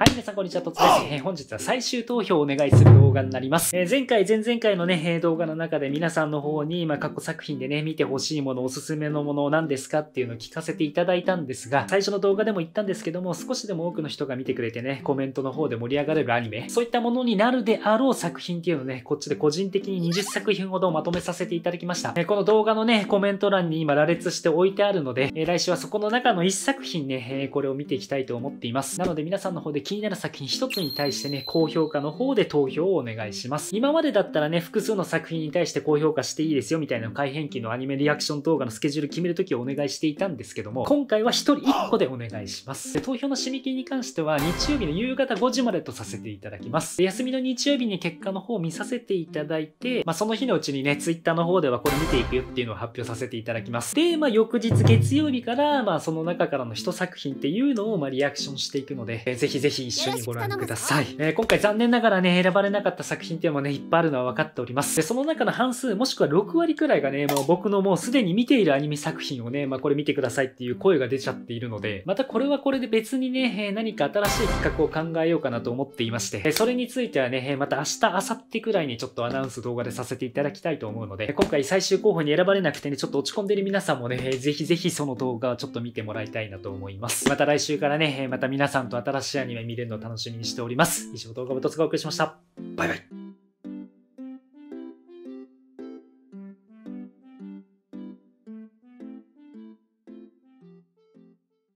はい、皆さんこんにちは、とつです。え、本日は最終投票をお願いする動画になります。えー、前回、前々回のね、え、動画の中で皆さんの方に、まあ、過去作品でね、見てほしいもの、おすすめのものを何ですかっていうのを聞かせていただいたんですが、最初の動画でも言ったんですけども、少しでも多くの人が見てくれてね、コメントの方で盛り上がれるアニメ、そういったものになるであろう作品っていうのをね、こっちで個人的に20作品ほどまとめさせていただきました。えー、この動画のね、コメント欄に今羅列して置いてあるので、え、来週はそこの中の1作品ね、え、これを見ていきたいと思っています。なので皆さんの方で気になる作品1つに対してね、高評価の方で投票をお願いします。今までだったらね、複数の作品に対して高評価していいですよみたいな改変期のアニメリアクション動画のスケジュール決めるときをお願いしていたんですけども、今回は1人1個でお願いします。で投票の締め切りに関しては日曜日の夕方5時までとさせていただきます。で休みの日曜日に結果の方を見させていただいて、まあ、その日のうちにね、Twitter の方ではこれ見ていくよっていうのを発表させていただきます。で、まあ、翌日月曜日から、まあ、その中からの1作品っていうのを、ま、リアクションしていくので、ぜひぜひ一緒にご覧ください。えー、今回残念ながらね、選ばれなかった作品っていうのもね、いっぱいあるのは分かっております。で、その中の半数、もしくは6割くらいがね、もう僕のもうすでに見ているアニメ作品をね、まあ、これ見てくださいっていう声が出ちゃっているので、またこれはこれで別にね、えー、何か新しい企画を考えようかなと思っていまして、えー、それについてはね、えー、また明日、明後日くらいにちょっとアナウンス動画でさせていただきたいと思うので、今回最終候補に選ばれなくてね、ちょっと落ち込んでる皆さんもね、えー、ぜひぜひその動画をちょっと見てもらいたいなと思います。また来週からね、また皆さんと新しいアニメ見れるのを楽しみにしております。以上動画をごとつがお送りしました。バイバイ。